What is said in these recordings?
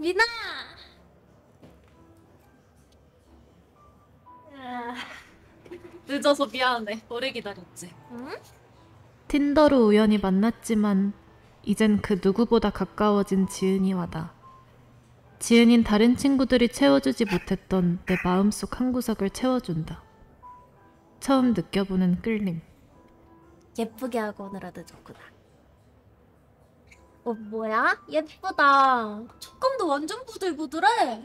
미나. 아, 늦어서 미안해. 오래 기다렸지. 응? 틴더로 우연히 만났지만 이젠 그 누구보다 가까워진 지은이와 나. 지은인 다른 친구들이 채워주지 못했던 내 마음속 한 구석을 채워준다. 처음 느껴보는 끌림. 예쁘게 하고 오느라 늦었구나. 어 뭐야? 예쁘다. 촉감도 완전 부들부들해.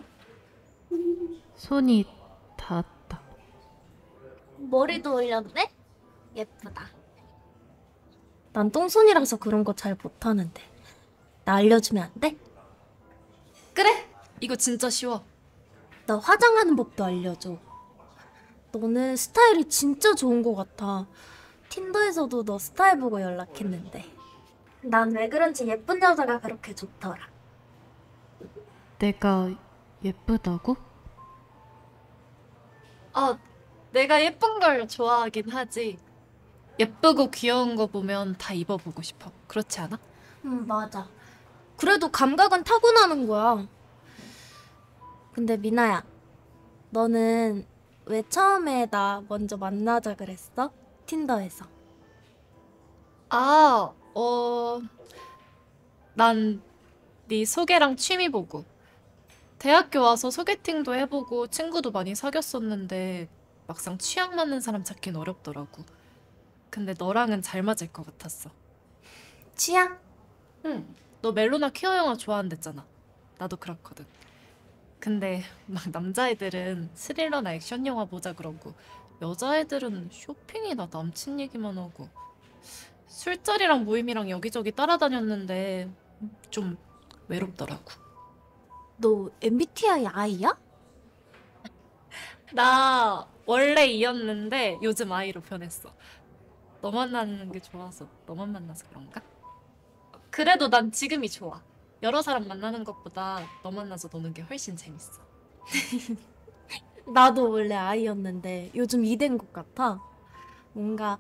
손이 닿았다. 머리도 올렸네? 예쁘다. 난 똥손이라서 그런 거 잘 못하는데. 나 알려주면 안 돼? 그래. 이거 진짜 쉬워. 나 화장하는 법도 알려줘. 너는 스타일이 진짜 좋은 것 같아. 틴더에서도 너 스타일 보고 연락했는데. 난 왜 그런지 예쁜 여자가 그렇게 좋더라. 내가 예쁘다고? 아, 내가 예쁜 걸 좋아하긴 하지. 예쁘고 귀여운 거 보면 다 입어보고 싶어. 그렇지 않아? 응, 맞아. 그래도 감각은 타고나는 거야. 근데 미나야, 너는 왜 처음에 나 먼저 만나자 그랬어? 틴더에서. 아, 어, 난 네 소개랑 취미 보고 대학교 와서 소개팅도 해보고 친구도 많이 사귀었었는데 막상 취향 맞는 사람 찾긴 어렵더라고. 근데 너랑은 잘 맞을 것 같았어. 취향? 응. 너 멜로나 퀴어 영화 좋아한댔잖아. 나도 그렇거든. 근데 막 남자애들은 스릴러나 액션 영화 보자 그러고 여자애들은 쇼핑이나 남친 얘기만 하고 술자리랑 모임이랑 여기저기 따라다녔는데 좀 외롭더라고. 너 MBTI I야? 나 원래 이였는데 요즘 아이로 변했어. 너 만나는 게 좋아서 너만 만나서 그런가? 그래도 난 지금이 좋아. 여러 사람 만나는 것보다 너 만나서 노는 게 훨씬 재밌어. 나도 원래 I였는데 요즘 E 된것 같아. 뭔가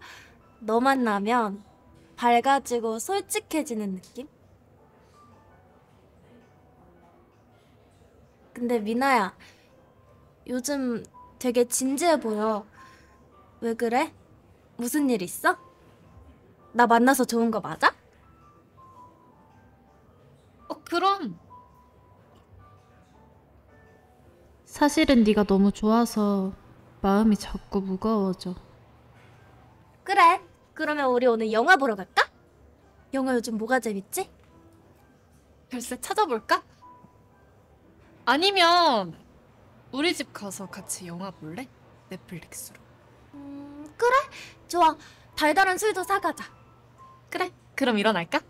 너 만나면 밝아지고 솔직해지는 느낌? 근데 미나야, 요즘 되게 진지해 보여. 왜 그래? 무슨 일 있어? 나 만나서 좋은 거 맞아? 어, 그럼 사실은 네가 너무 좋아서 마음이 자꾸 무거워져. 그래. 그러면 우리 오늘 영화 보러 갈까? 영화 요즘 뭐가 재밌지? 글쎄 찾아볼까? 아니면 우리 집 가서 같이 영화 볼래? 넷플릭스로. 음, 그래. 좋아. 달달한 술도 사가자. 그래. 그럼 일어날까?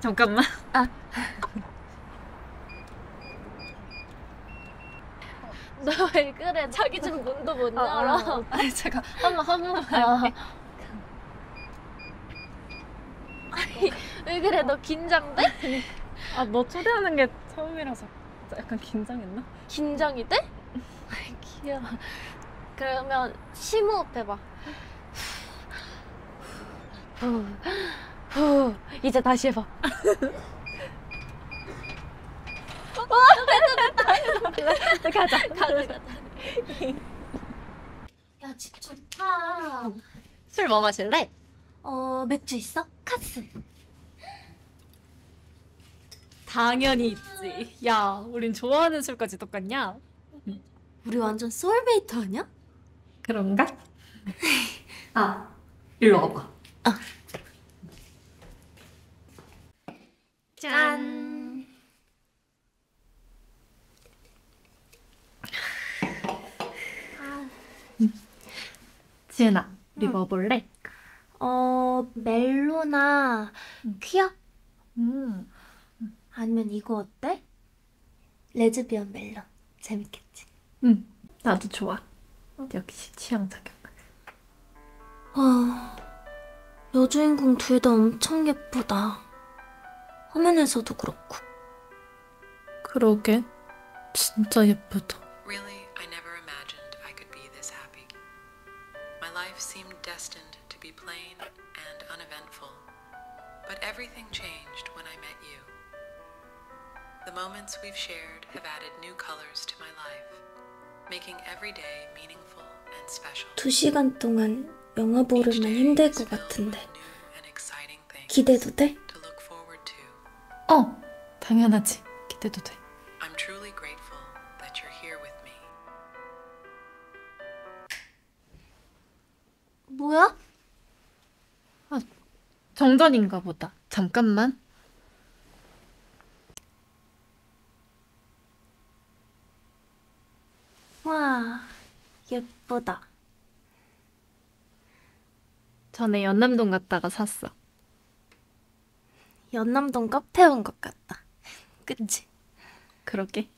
잠깐만. 너 왜 그래? 자기 집 문도 못 열어. 아니 제가 한번 한 번만 아. 왜 그래? 너 긴장돼? 아, 너 초대하는 게 처음이라서 약간 긴장했나? 긴장이 돼? 귀여워. 그러면 심호흡 해봐. 후, 후. 이제 다시 해봐. 어, 됐다, 됐다. 가자, 가자, 가자. 야, 집 좋다. 술 뭐 마실래? 어, 맥주 있어? 카스. 당연히 있지. 야, 우린 좋아하는 술까지 똑같냐? 우리 완전 소울메이트 아니야? 그런가? 아, 일로 와봐. 짠. 지은아, 우리 뭐 볼래? 어, 멜로나 퀴어? 음, 아니면 이거 어때? 레즈비언 멜론. 재밌겠지? 응, 나도 좋아. 역시 취향 저격. 와, 여주인공 둘 다 엄청 예쁘다. 화면에서도 그렇고. 그러게, 진짜 예쁘다. Really, destined to be plain and uneventful. But everything changed when I met you. The moments we've shared have added new colors to my life, making every day meaningful and special. 두 시간 동안 영화 보려면 힘들 것 같은데 with new and exciting things 기대도 돼? to look forward to. 어, 당연하지. 기대도 돼. 정전인가 보다. 잠깐만. 와 예쁘다. 전에 연남동 갔다가 샀어. 연남동 카페 온 것 같다. 그치? 그러게.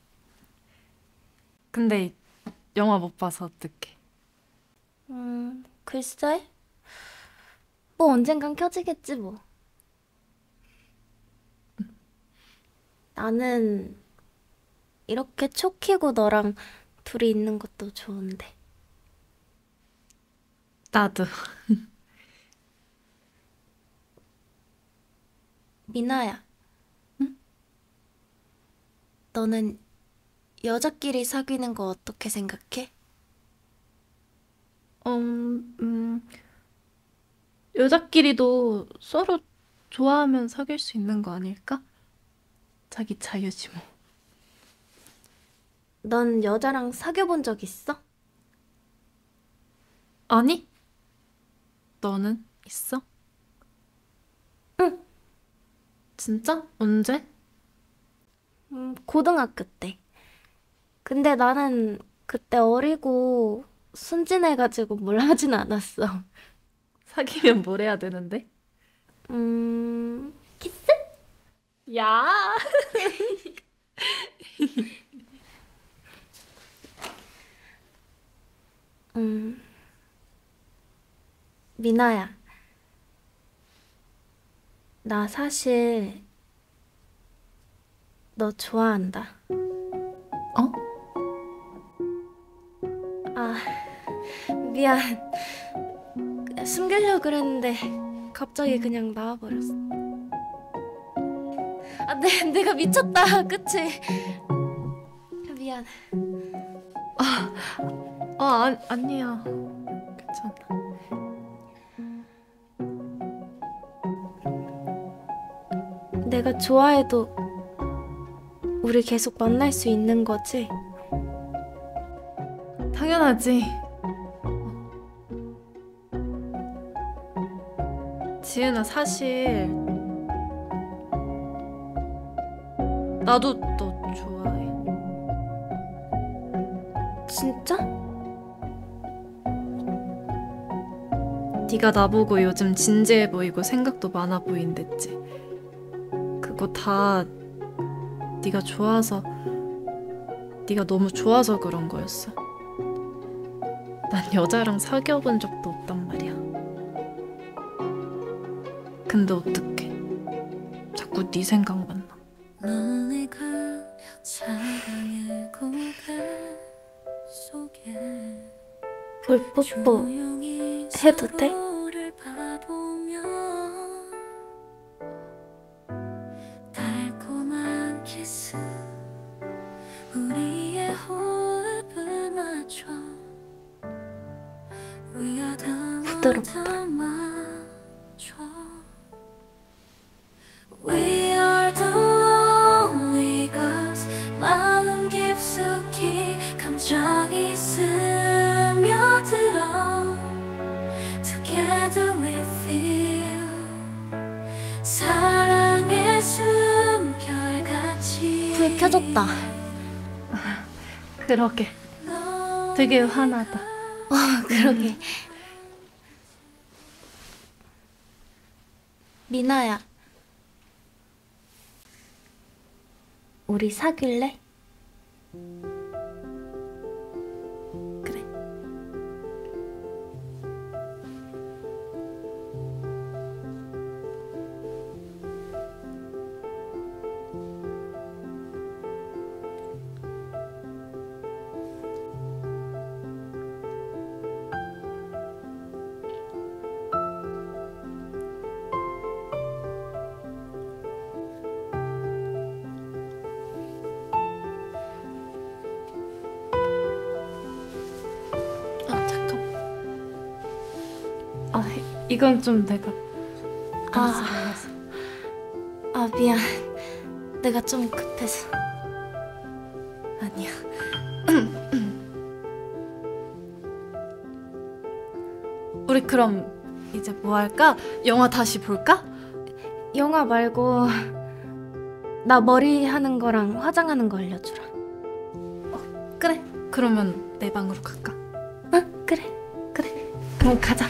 근데 영화 못 봐서 어떡해. 음 글쎄 뭐 언젠간 켜지겠지 뭐. 나는 이렇게 초 키고 너랑 둘이 있는 것도 좋은데. 나도. 미나야. 너는 여자끼리 사귀는 거 어떻게 생각해? 음, 음, 여자끼리도 서로 좋아하면 사귈 수 있는 거 아닐까? 자기 자유지 뭐. 넌 여자랑 사귀어본 적 있어? 아니? 너는 있어? 응. 진짜? 언제? 음, 고등학교 때. 근데 나는 그때 어리고 순진해가지고 뭘 하진 않았어. 사귀면 뭘 해야 되는데? 음, 키스? 야! 음, 미나야. 나 사실 너 좋아한다. 어? 아, 미안. 숨기려고 그랬는데 갑자기 그냥 나와버렸어. 아, 내, 내가 미쳤다. 그치? 미안. 아, 아 아니야. 괜찮아. 내가 좋아해도 우리 계속 만날 수 있는 거지? 당연하지. 지은아, 사실 나도 너 좋아해. 진짜? 네가 나보고 요즘 진지해 보이고 생각도 많아 보인댔지. 그거 다 네가 좋아서 네가 너무 좋아서 그런 거였어. 난 여자랑 사귀어 본 적도 없단 근데 어떡해. 자꾸 네 생각만 나. 볼 뽀뽀 조용히 해도 돼? 부드럽다. 깊숙이 감정이 스며들어 Together with you 사랑의 숨결같이 불 켜졌다. 그러게. 되게 화나다. 어, 그러게. 미나야. 우리 사귈래? 그래. 이건 좀 내가 아, 아 미안. 내가 좀 급해서. 아니야. 우리 그럼 이제 뭐 할까? 영화 다시 볼까? 영화 말고 나 머리 하는 거랑 화장하는 거 알려주라. 그래. 그러면 내 방으로 갈까? 응, 그래, 그래. 그럼 가자.